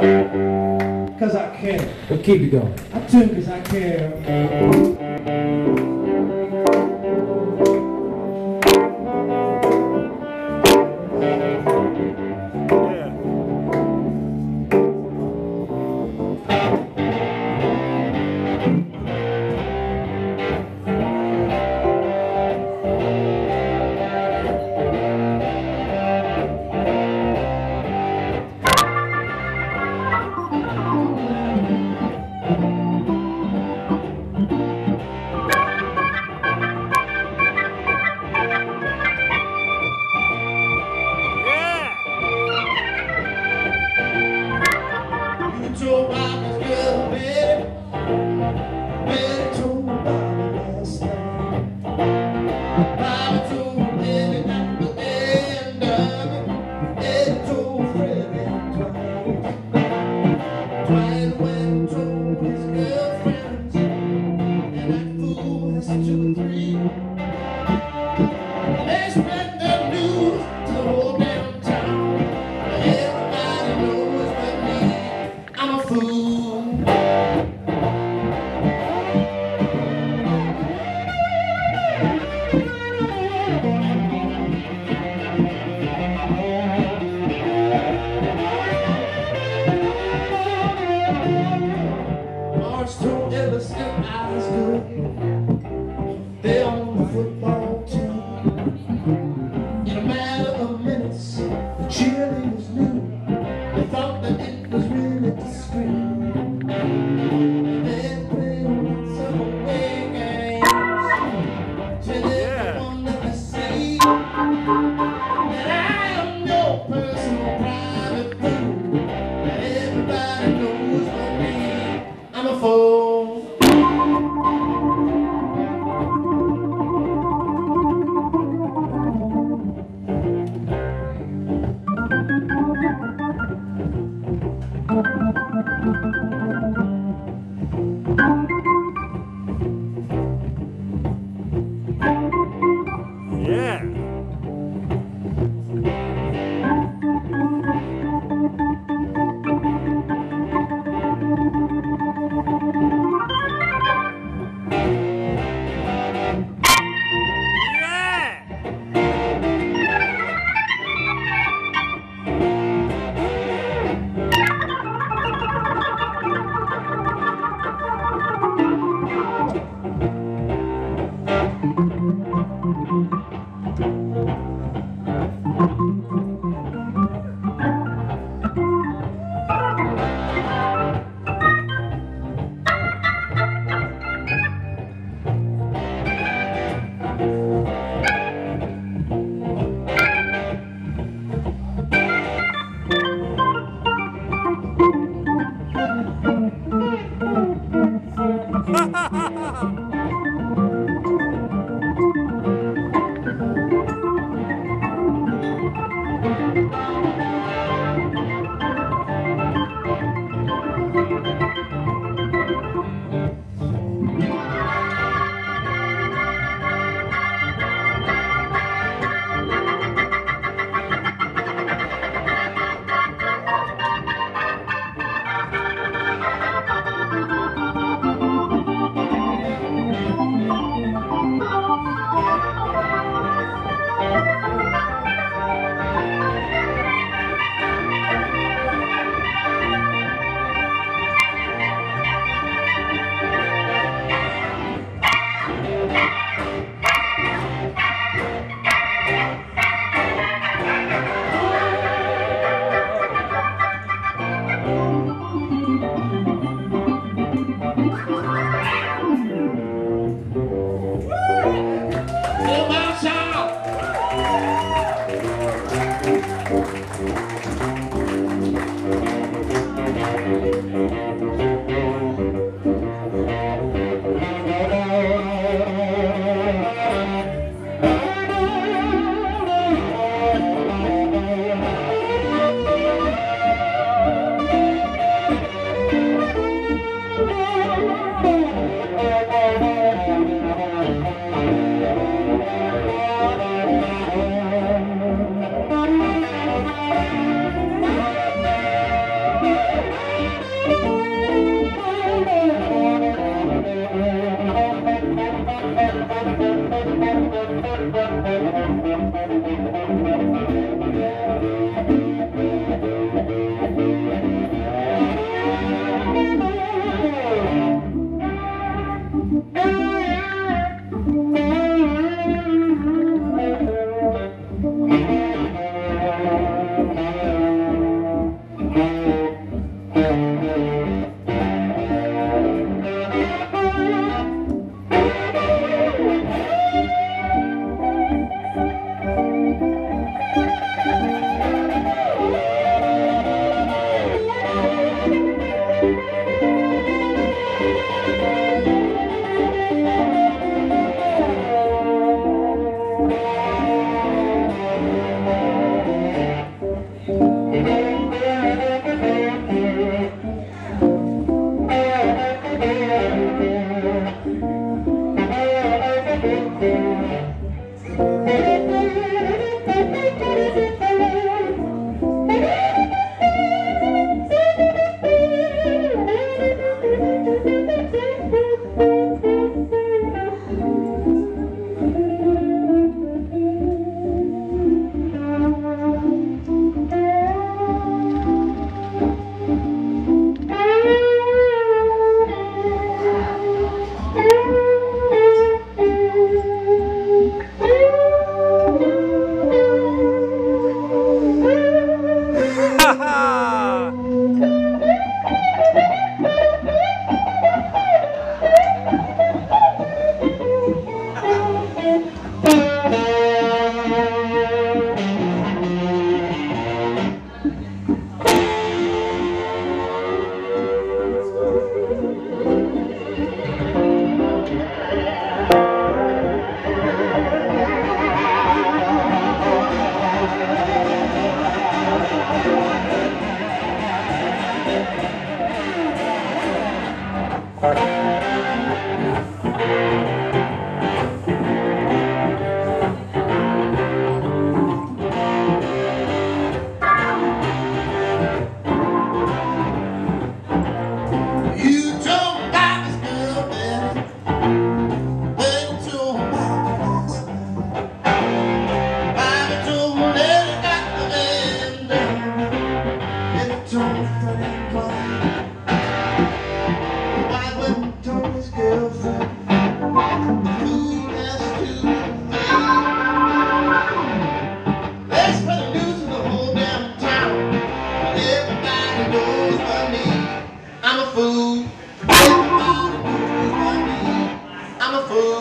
because I care. Well, keep it going. I tune because I care. potential own football team. Música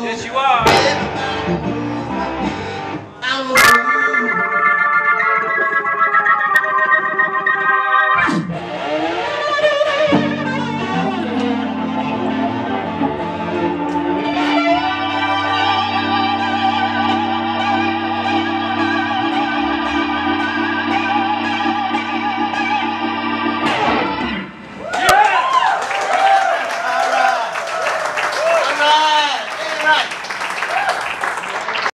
Yes, you are.